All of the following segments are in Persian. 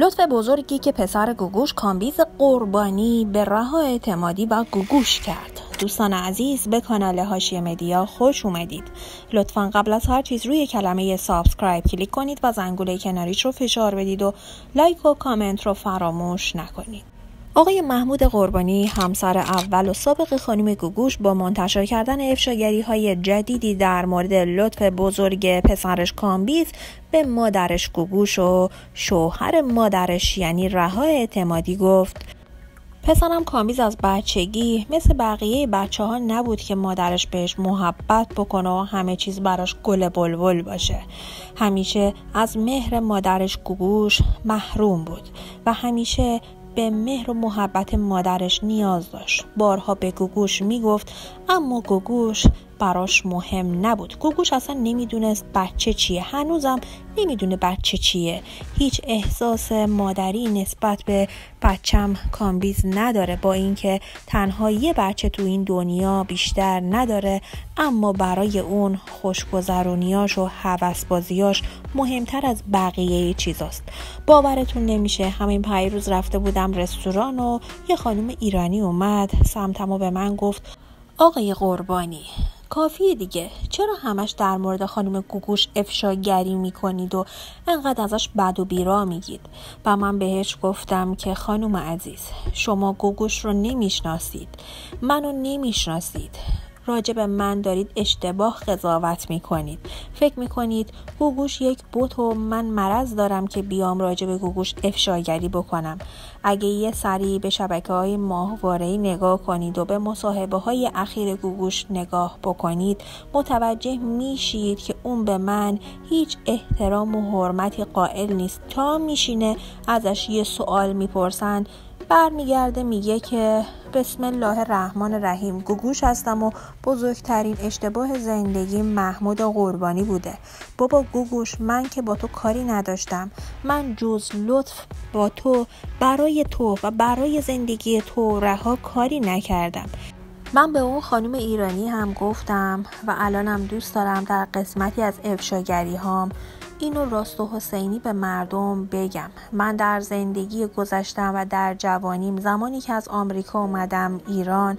لطف بزرگی که پسر گوگوش کامبیز قربانی به رها اعتمادی با گوگوش کرد. دوستان عزیز به کانال حاشیه مدیا خوش اومدید. لطفا قبل از هر چیز روی کلمه subscribe کلیک کنید و زنگوله کناریش رو فشار بدید و لایک و کامنت رو فراموش نکنید. آقای محمود قربانی همسر اول و سابق خانم گوگوش با منتشر کردن افشاگری های جدیدی در مورد لطف بزرگ پسرش کامبیز به مادرش گوگوش و شوهر مادرش یعنی رها اعتمادی گفت. پسرم کامیز از بچگی مثل بقیه بچه ها نبود که مادرش بهش محبت بکنه و همه چیز براش گل بلبل باشه. همیشه از مهر مادرش گوگوش محروم بود و همیشه به مهر و محبت مادرش نیاز داشت. بارها به گوگوش می‌گفت اما گوگوش براش مهم نبود. گوگوش اصلا نمی‌دونست بچه چیه. هنوزم نمی‌دونه بچه چیه. هیچ احساس مادری نسبت به بچم کامبیز نداره با اینکه تنها یه بچه تو این دنیا بیشتر نداره اما برای اون خوشگذرونیاش و حوسبازیاش مهمتر از بقیه چیزاست. باورتون نمیشه همین پیروز رفته بودم رستوران و یه خانم ایرانی اومد سمتم و به من گفت آقای قربانی کافیه دیگه. چرا همش در مورد خانم گوگوش افشاگری می‌کنید و انقدر ازش بد و بیرا میگید؟ و من بهش گفتم که خانم عزیز شما گوگوش رو نمی‌شناسید. منو نمی‌شناسید. راجع به من دارید اشتباه قضاوت می‌کنید. فکر می‌کنید گوگوش یک بوت و من مرض دارم که بیام راجع به گوگوش افشاگری بکنم. اگه یه سری به شبکه های ماهواره نگاه کنید و به مصاحبه های اخیر گوگوش نگاه بکنید متوجه میشید که اون به من هیچ احترام و حرمتی قائل نیست. تا میشینه ازش یه سوال می‌پرسن برمیگرده میگه که بسم الله الرحمن الرحیم گوگوش هستم و بزرگترین اشتباه زندگی محمود قربانی بوده. بابا گوگوش من که با تو کاری نداشتم. من جز لطف با تو برای تو و برای زندگی تو رها کاری نکردم. من به اون خانم ایرانی هم گفتم و الانم دوست دارم در قسمتی از افشاگری هام اینو راست و حسینی به مردم بگم. من در زندگی گذشتم و در جوانیم زمانی که از آمریکا اومدم ایران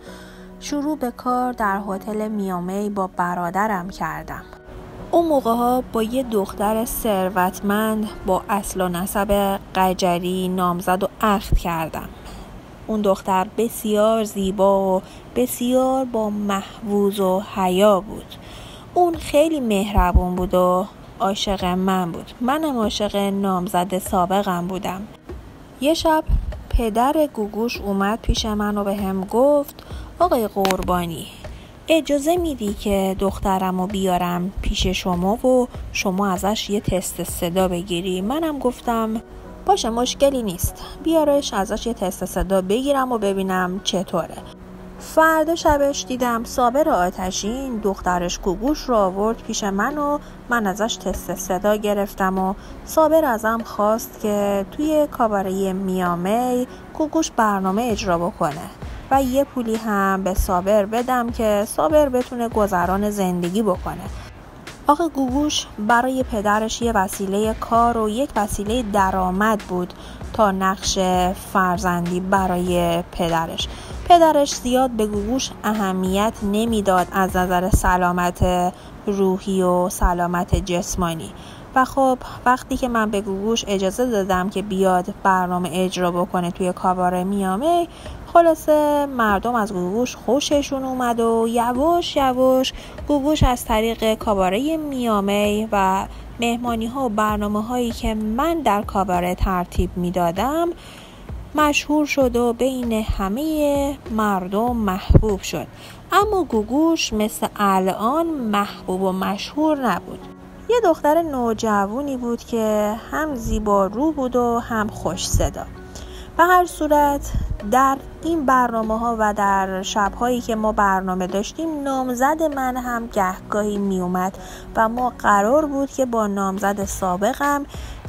شروع به کار در هتل میامی با برادرم کردم. اون موقع ها با یه دختر ثروتمند با اصل و نسب قجری نامزد و عقد کردم. اون دختر بسیار زیبا و بسیار با محووز و حیا بود. اون خیلی مهربون بود و عاشق من بود. منم عاشق نامزد سابقم بودم. یه شب پدر گوگوش اومد پیش من و به هم گفت آقای قربانی اجازه میدی که دخترم رو بیارم پیش شما و شما ازش یه تست صدا بگیری؟ منم گفتم باشه مشکلی نیست. بیارش ازش یه تست صدا بگیرم و ببینم چطوره. فردا شبش دیدم صابر آتشین دخترش گوگوش رو آورد پیش من و من ازش تست صدا گرفتم و صابر ازم خواست که توی کاباره میامی گوگوش برنامه اجرا بکنه و یه پولی هم به صابر بدم که صابر بتونه گذران زندگی بکنه. آقا گوگوش برای پدرش یه وسیله کار و یک وسیله درآمد بود تا نقش فرزندی برای پدرش. پدرش زیاد به گوگوش اهمیت نمی‌داد از نظر سلامت روحی و سلامت جسمانی. و خب وقتی که من به گوگوش اجازه دادم که بیاد برنامه اجرا بکنه توی کاباره میامه خلاصه مردم از گوگوش خوششون اومد و یواش یواش گوگوش از طریق کاباره میامه و مهمانی ها و برنامه هایی که من در کاباره ترتیب می‌دادم مشهور شد و بین همه مردم محبوب شد. اما گوگوش مثل الان محبوب و مشهور نبود. یه دختر نوجوانی بود که هم زیبا رو بود و هم خوش صدا. به هر صورت در این برنامه ها و در شبهایی که ما برنامه داشتیم نامزد من هم گهگاهی می اومد و ما قرار بود که با نامزد سابقم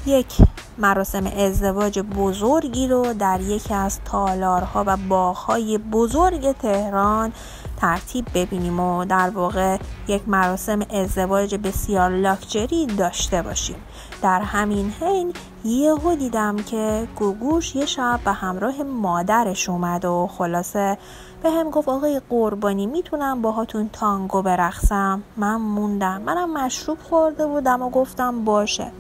یک مراسم ازدواج بزرگی رو در یکی از تالارها و باغهای بزرگ تهران ترتیب ببینیم و در واقع یک مراسم ازدواج بسیار لاکچری داشته باشیم. در همین حین یهو دیدم که گوگوش یه شب به همراه مادرش اومد و خلاصه به هم گفت آقای قربانی می‌تونم باهاتون تانگو برقصم؟ من موندم. منم مشروب خورده بودم و گفتم باشه.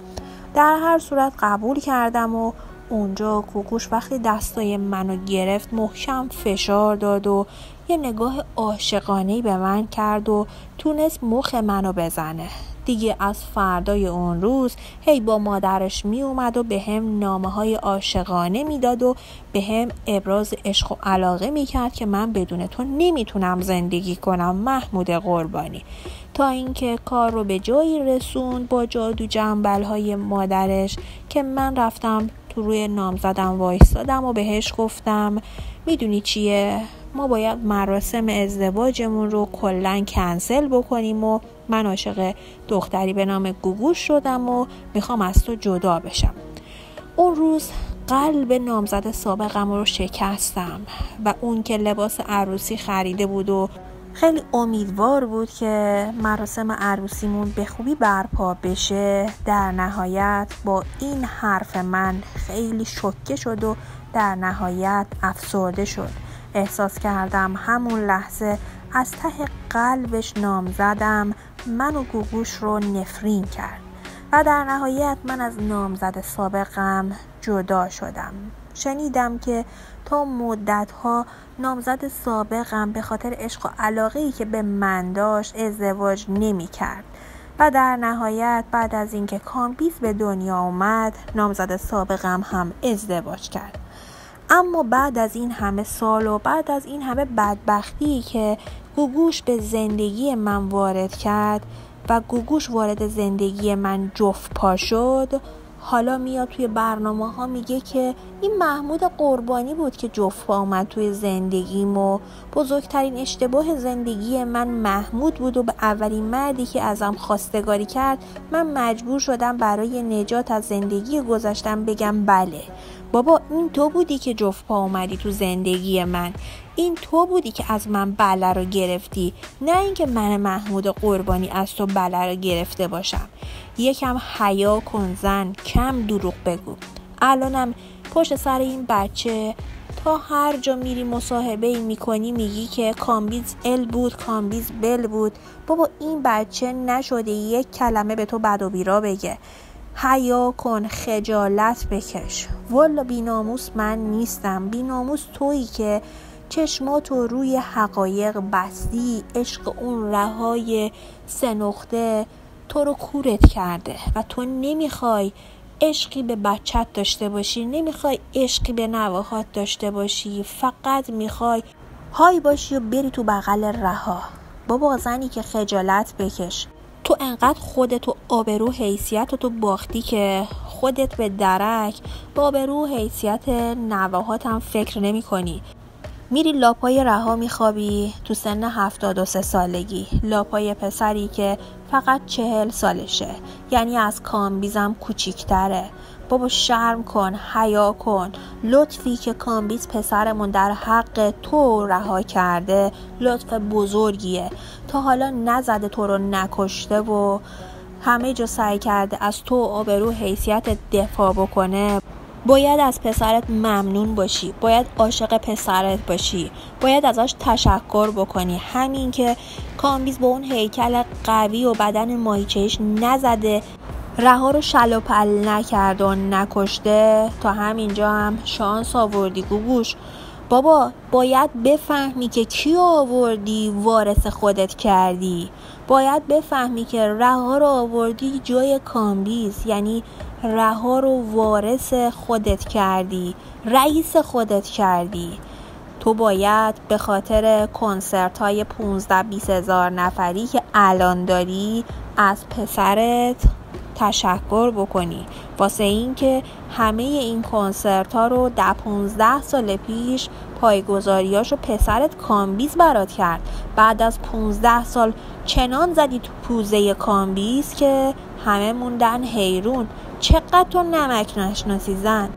در هر صورت قبول کردم و اونجا کوکوش وقتی دستای منو گرفت محکم فشار داد و یه نگاه عاشقانه به من کرد و تونست مخ منو بزنه. دیگه از فردای اون روز هی با مادرش می اومد و به هم نامه های عاشقانه می‌داد و به هم ابراز عشق و علاقه می کرد که من بدون تو نمی‌تونم زندگی کنم محمود قربانی. تا اینکه کار رو به جایی رسوند با جادو جنبل های مادرش که من رفتم تو روی نامزدم وایستادم و بهش گفتم می‌دونی چیه؟ ما باید مراسم ازدواجمون رو کلا کنسل بکنیم و من عاشق دختری به نام گوگوش شدم و می‌خوام از تو جدا بشم. اون روز قلب نامزد سابقم رو شکستم و اون که لباس عروسی خریده بود و خیلی امیدوار بود که مراسم عروسیمون به خوبی برپا بشه. در نهایت با این حرف من خیلی شکه شد و در نهایت افسرده شد. احساس کردم همون لحظه از ته قلبش نام زدم. من و گوگوش رو نفرین کرد و در نهایت من از نامزد سابقم جدا شدم. شنیدم که تا مدت ها نامزد سابقم به خاطر عشق و علاقه ای که به من داشت ازدواج نمی کرد و در نهایت بعد از اینکه کامپیس به دنیا اومد نامزد سابقم هم ازدواج کرد. اما بعد از این همه سال و بعد از این همه بدبختی که گوگوش به زندگی من وارد کرد و گوگوش وارد زندگی من جفت پا شد حالا میاد توی برنامه ها میگه که این محمود قربانی بود که جفت آمد توی زندگیم و بزرگترین اشتباه زندگی من محمود بود و به اولین مردی که ازم خواستگاری کرد من مجبور شدم برای نجات از زندگی گذشتم بگم بله. بابا این تو بودی که جفت پا اومدی تو زندگی من. این تو بودی که از من بله رو گرفتی نه اینکه من محمود قربانی از تو بله رو گرفته باشم. یکم حیا کن زن کم دروغ بگو. الانم پشت سر این بچه تا هر جا میری مصاحبه ای می‌کنی میگی که کامبیز ال بود کامبیز بل بود. بابا این بچه نشده یک کلمه به تو بد و بیراه بگه. حیا کن خجالت بکش. والا بیناموس من نیستم. بیناموس تویی که چشماتو روی حقایق بستی عشق اون رهای سنخته تو رو کورت کرده و تو نمی‌خوای عشقی به بچت داشته باشی نمی‌خوای عشقی به نواهات داشته باشی فقط می‌خوای های باشی و بری تو بغل رها. بابا زنی که خجالت بکش. تو انقدر خودتو آبرو حیثیت تو باختی که خودت به درک با آبرو حیثیت نوه‌هاتم فکر نمی کنی میری لا پای رها میخوابی تو سن هفتاد و سه سالگی. لا پای پسری که فقط چهل سالشه. یعنی از کامبیزم کوچیکتره. بابا شرم کن حیا کن. لطفی که کامبیز پسرمون در حق تو و رها کرده لطف بزرگیه. تا حالا نزده تو رو نکشته و همه جا سعی کرده از تو آبرو حیثیت دفاع بکنه. باید از پسرت ممنون باشی باید عاشق پسرت باشی باید ازش تشکر بکنی. همین که کامبیز با اون هیکل قوی و بدن ماهیچهش نزده رها رو شلوپل نکرد و نکشته. تا همینجا هم شانس آوردی گوگوش. بابا باید بفهمی که کی آوردی وارث خودت کردی. باید بفهمی که رها رو آوردی جای کامبیز. یعنی رها رو وارث خودت کردی رئیس خودت کردی. تو باید به خاطر کنسرت های 15 20 هزار نفری که الان داری از پسرت تشکر بکنی. واسه اینکه همه این کنسرت ها رو ده 15 سال پیش پایه‌گذاریاشو پسرت کامبیز برات کرد. بعد از 15 سال چنان زدی تو پوزه کامبیز که همه موندن حیرون. چقدر تو نمک نشناسی زن.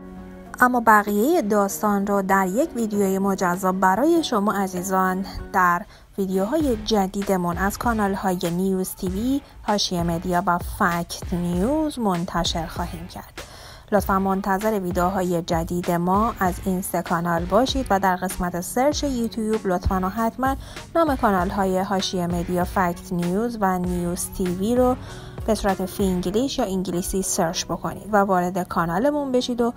اما بقیه داستان رو در یک ویدیوی مجزا برای شما عزیزان در ویدیوهای جدیدمون از کانال های نیوز تی‌وی، حاشیه مدیا و فکت نیوز منتشر خواهیم کرد. لطفا منتظر ویدیوهای جدید ما از این سه کانال باشید و در قسمت search یوتیوب لطفا و حتما نام کانال های حاشیه مدیا فکت نیوز و نیوز تی‌وی رو به صورت فی English یا انگلیسی search بکنید و وارد کانالمون بشید و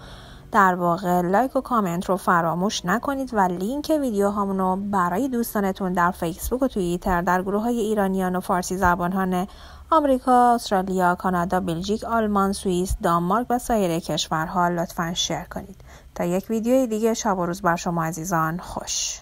در واقع لایک و کامنت رو فراموش نکنید و لینک ویدیوهامون رو برای دوستانتون در فیسبوک و توییتر در گروه های ایرانیان و فارسی زبانان آمریکا، استرالیا، کانادا، بلژیک، آلمان، سوئیس، دانمارک و سایر کشورها لطفا شیر کنید. تا یک ویدیوی دیگه شب و روز بر شما عزیزان خوش.